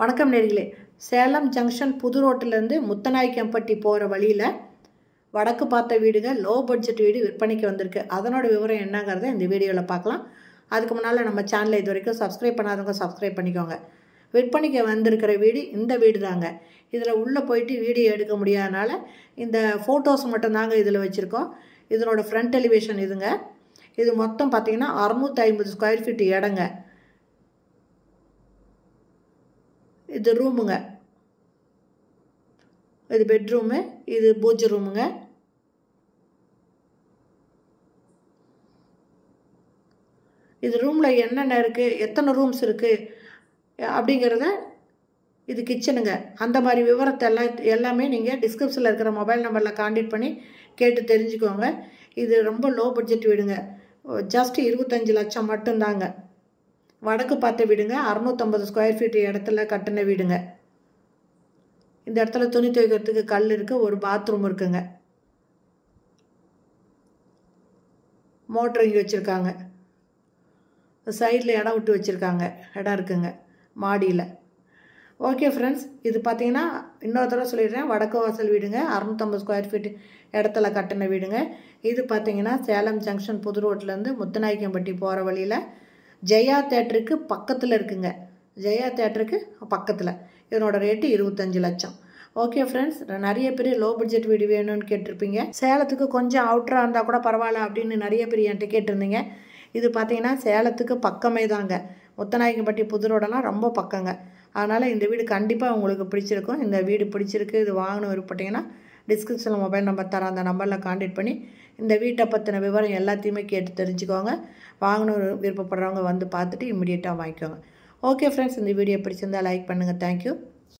வணக்கம் நேர்களே. சேலம் ஜங்ஷன் புது ரோட்டிலேருந்து முத்தநாயக்கம்பட்டி போகிற வழியில் வடக்கு பார்த்த வீடுங்க லோ பட்ஜெட் வீடு விற்பனைக்கு வந்திருக்கு. அதனோட விவரம் என்னங்கிறத இந்த வீடியோவில் பார்க்கலாம். அதுக்கு முன்னால் நம்ம சேனலை இது வரைக்கும் சப்ஸ்கிரைப் பண்ணாதவங்க சப்ஸ்கிரைப் பண்ணிக்கோங்க. விற்பனைக்கு வந்திருக்கிற வீடு இந்த வீடு தாங்க இதில் உள்ளே போயிட்டு வீடியோ எடுக்க முடியாதனால இந்த ஃபோட்டோஸ் மட்டும்தாங்க இதில் வச்சுருக்கோம். இதனோட ஃப்ரண்ட் எலிவேஷன் இதுங்க. இது மொத்தம் பார்த்திங்கன்னா அறுநூற்றி ஐம்பது ஸ்கொயர் ஃபீட் இடங்க. இது ரூமுங்க. இது பெட்ரூமு இது பூஜை ரூமுங்க. இது ரூமில் என்னென்ன இருக்குது எத்தனை ரூம்ஸ் இருக்குது அப்படிங்கிறத இது கிச்சனுங்க. அந்த மாதிரி விவரத்தை எல்லாம் எல்லாமே நீங்கள் டிஸ்கிரிப்ஷனில் இருக்கிற மொபைல் நம்பரில் காண்டாக்ட் பண்ணி கேட்டு தெரிஞ்சுக்கோங்க. இது ரொம்ப லோ பட்ஜெட் வீடுங்க. ஜஸ்ட் இருபத்தஞ்சி லட்சம் மட்டும்தாங்க. வடக்கு பார்த்த வீடுங்க அறநூற்றம்பது ஸ்கொயர் ஃபீட் இடத்துல கட்டின வீடுங்க. இந்த இடத்துல துணி துவைக்கிறதுக்கு கல் இருக்குது ஒரு பாத்ரூம் இருக்குங்க. மோட்ரு இங்கே வச்சுருக்காங்க. சைடில் இடம் விட்டு வச்சுருக்காங்க இடம் இருக்குங்க மாடியில். ஓகே ஃப்ரெண்ட்ஸ் இது பார்த்தீங்கன்னா இன்னொரு தடவை சொல்லிடுறேன். வடக்கு வாசல் வீடுங்க அறநூற்றம்பது ஸ்கொயர் ஃபீட் இடத்துல கட்டின வீடுங்க. இது பார்த்தீங்கன்னா சேலம் ஜங்ஷன் புது ரோட்லேருந்து முத்துநாயக்கம்பட்டி போகிற வழியில் ஜெயா தேட்டருக்கு பக்கத்தில் இருக்குங்க. ஜெயா தேட்டருக்கு பக்கத்தில். இதனோட ரேட்டு இருபத்தஞ்சு லட்சம். ஓகே ஃப்ரெண்ட்ஸ் நிறைய பேர் லோ பட்ஜெட் வீடு வேணும்னு கேட்டிருப்பீங்க. சேலத்துக்கு கொஞ்சம் அவுட்டராக இருந்தால் கூட பரவாயில்ல அப்படின்னு நிறைய பேர் என்கிட்ட கேட்டிருந்தீங்க. இது பார்த்தீங்கன்னா சேலத்துக்கு பக்கமே தாங்க. முத்தநாயகம்பட்டி புது ரோடெல்லாம் ரொம்ப பக்கங்க. அதனால் இந்த வீடு கண்டிப்பாக உங்களுக்கு பிடிச்சிருக்கும். இந்த வீடு பிடிச்சிருக்கு இது வாங்கணும் விருப்பட்டிங்கன்னா டிஸ்கிரிப்ஷனில் மொபைல் நம்பர் தரேன் அந்த நம்பரில் காண்டாக்ட் பண்ணி இந்த வீட்டை பற்றின விவரம் எல்லாத்தையுமே கேட்டு தெரிஞ்சுக்கோங்க. வாங்கணும் விருப்பப்படுறவங்க வந்து பார்த்துட்டு இம்மிடியேட்டாக வாங்கிக்கோங்க. ஓகே ஃப்ரெண்ட்ஸ் இந்த வீடியோ பிடிச்சிருந்தால் லைக் பண்ணுங்கள் தேங்க்யூ